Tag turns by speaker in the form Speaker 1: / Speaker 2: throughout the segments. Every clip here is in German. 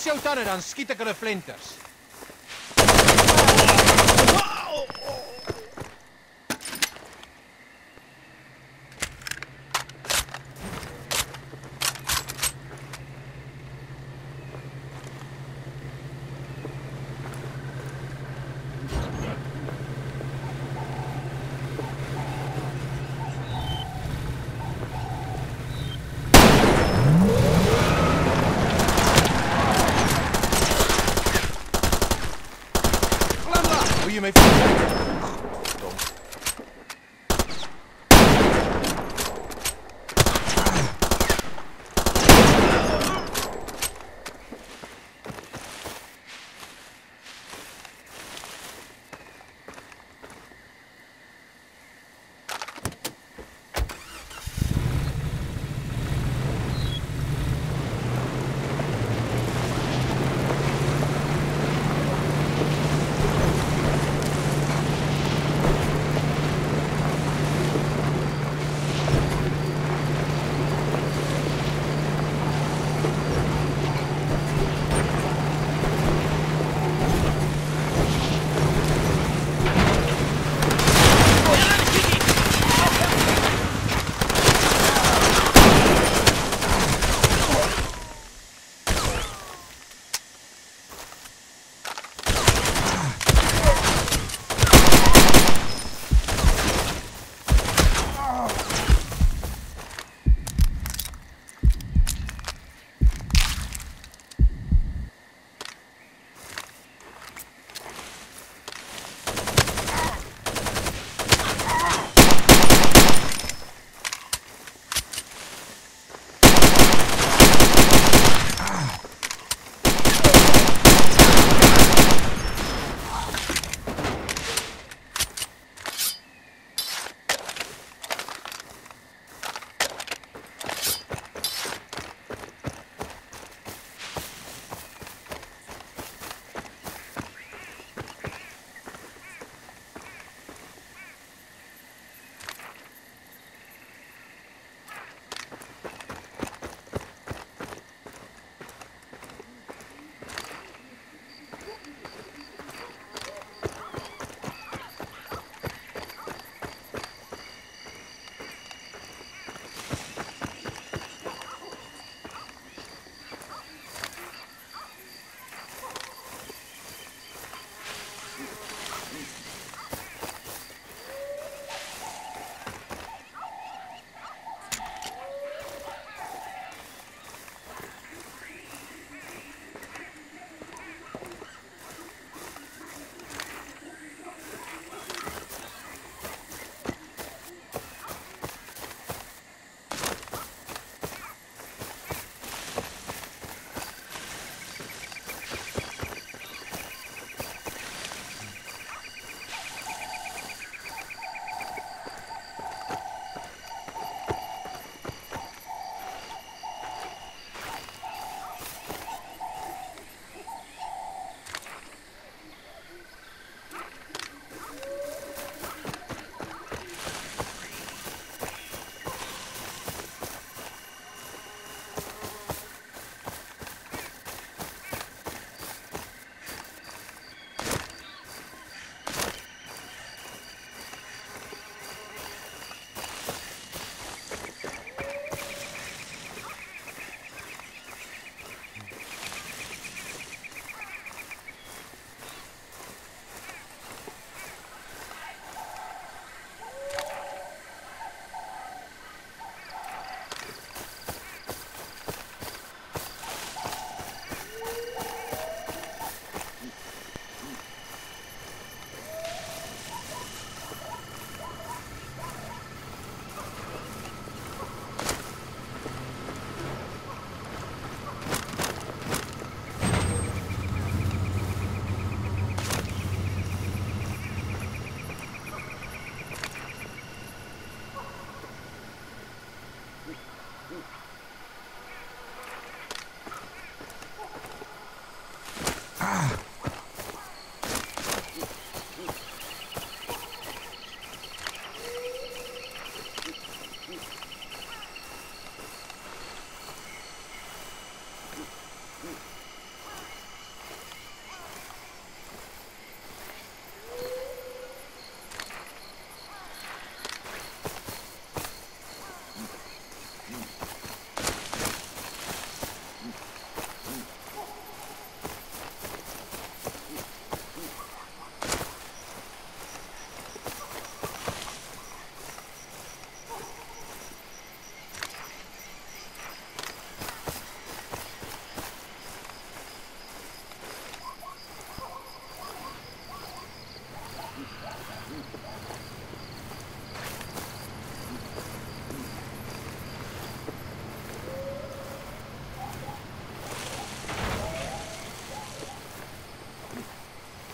Speaker 1: Wys jou dan skiet ek hulle flenters.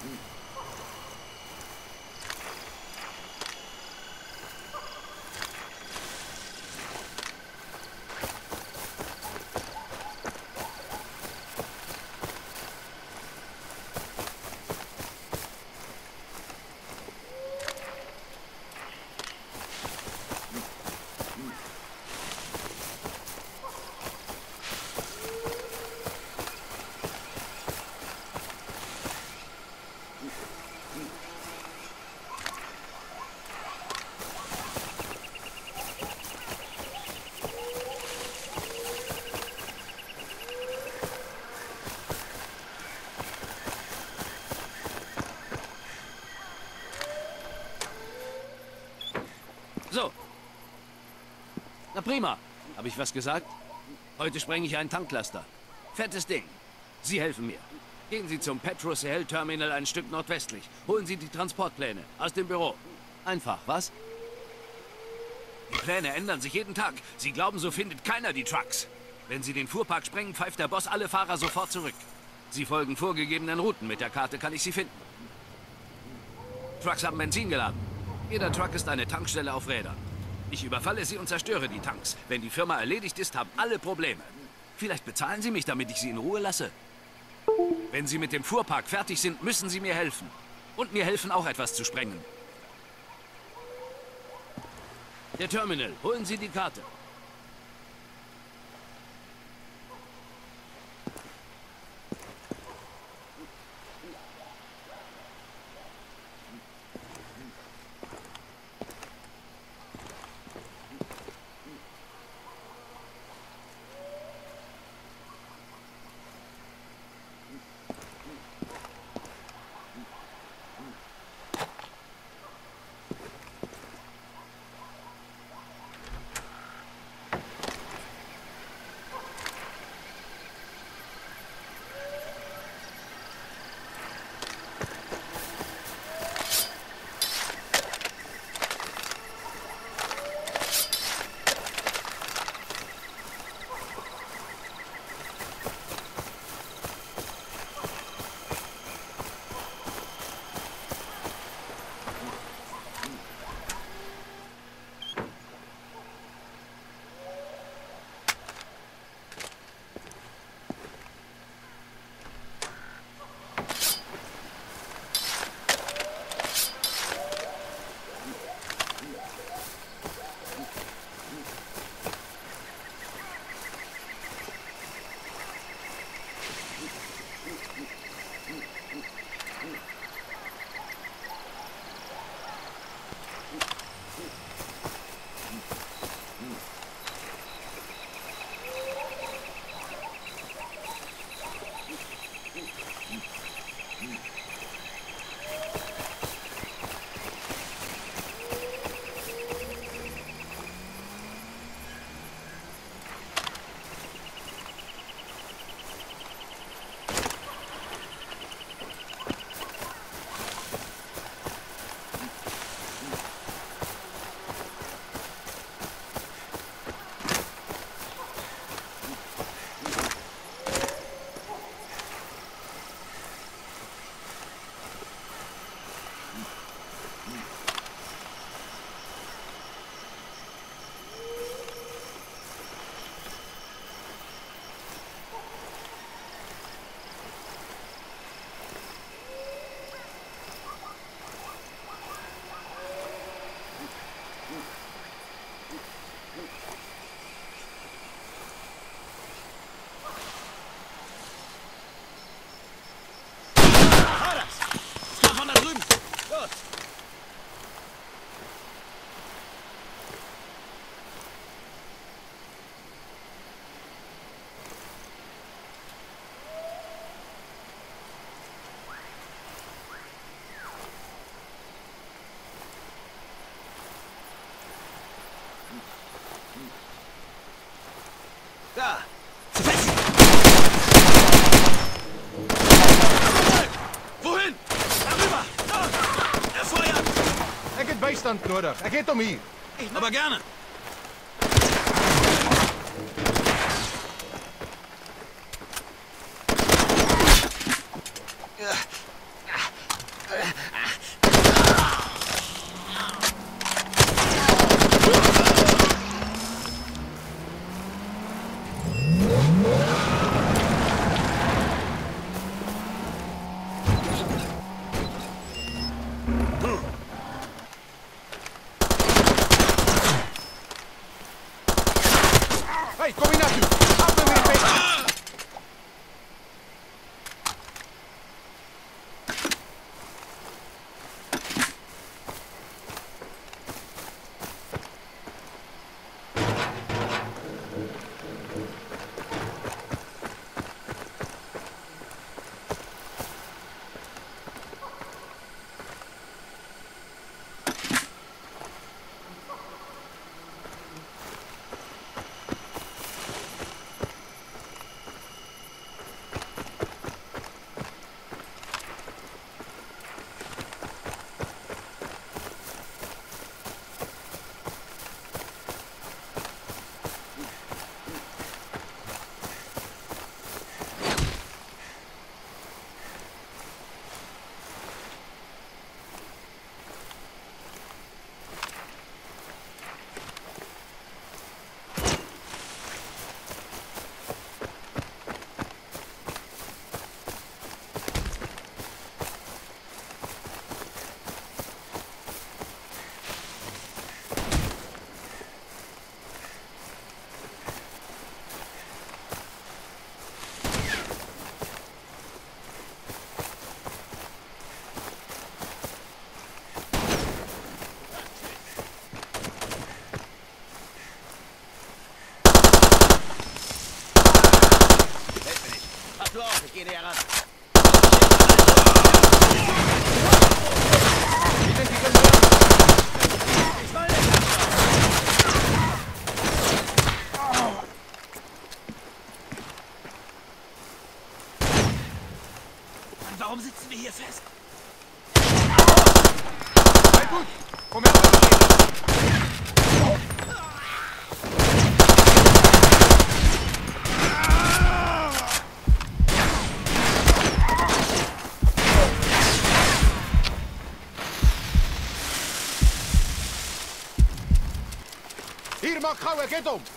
Speaker 2: So. Prima. Habe ich was gesagt? Heute sprenge ich einen Tanklaster. Fettes Ding. Sie helfen mir. Gehen Sie zum Petrosel Terminal ein Stück nordwestlich. Holen Sie die Transportpläne aus dem Büro. Einfach, was? Die Pläne ändern sich jeden Tag. Sie glauben, so findet keiner die Trucks. Wenn Sie den Fuhrpark sprengen, pfeift der Boss alle Fahrer sofort zurück. Sie folgen vorgegebenen Routen. Mit der Karte kann ich sie finden. Trucks haben Benzin geladen. Jeder Truck ist eine Tankstelle auf Rädern. Ich überfalle sie und zerstöre die Tanks. Wenn die Firma erledigt ist, haben alle Probleme. Vielleicht bezahlen Sie mich, damit ich Sie in Ruhe lasse. Wenn Sie mit dem Fuhrpark fertig sind, müssen Sie mir helfen. Und mir helfen, auch etwas zu sprengen. Der Terminal. Holen Sie die Karte.
Speaker 1: Senhora. Ergeht um ihn.
Speaker 2: Aber gerne.
Speaker 3: Yeah. Warum sitzen wir hier fest?
Speaker 1: Halt gut! Komm her,
Speaker 4: Irma Kauer, geht um!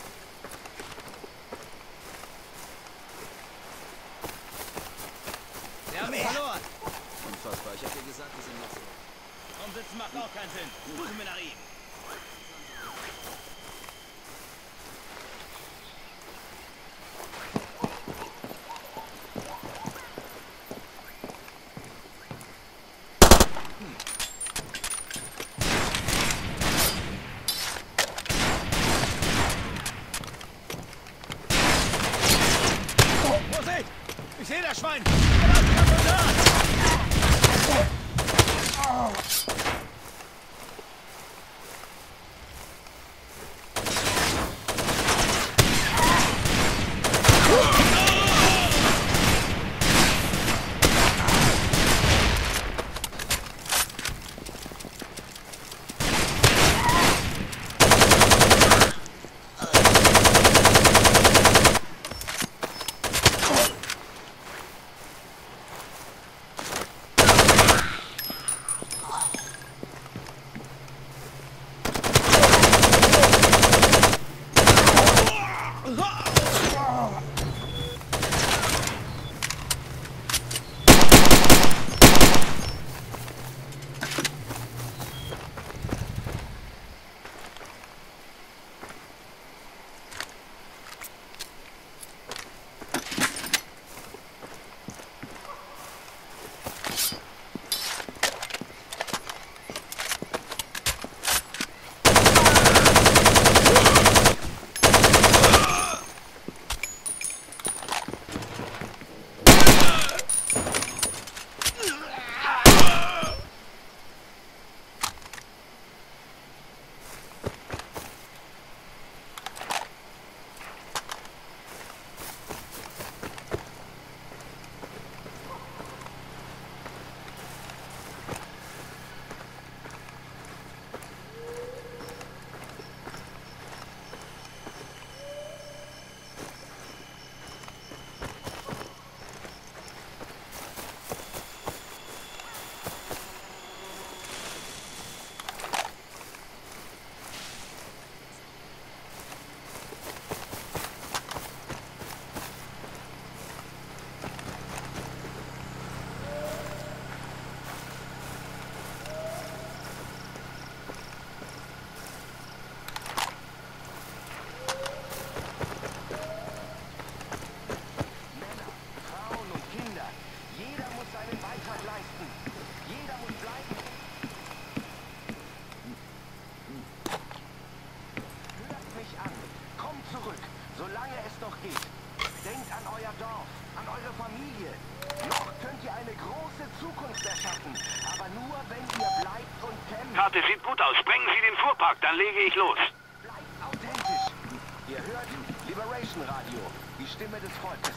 Speaker 4: Dann lege ich los.
Speaker 5: Bleibt authentisch. Ihr hört Liberation Radio, die Stimme des Volkes.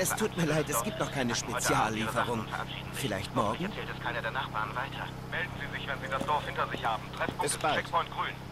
Speaker 6: Es tut mir leid, es gibt noch keine Speziallieferung. Vielleicht morgen?
Speaker 7: erzählt es keiner der Nachbarn weiter.
Speaker 8: Melden Sie sich, wenn Sie das Dorf hinter sich haben. Treffpunkt
Speaker 6: Bis bald.
Speaker 8: Checkpoint Grün.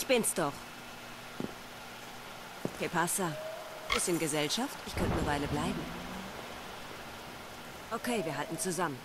Speaker 9: Ich bin's doch. Que pasa? Bisschen Gesellschaft? Ich könnte eine Weile bleiben. Okay, wir halten zusammen.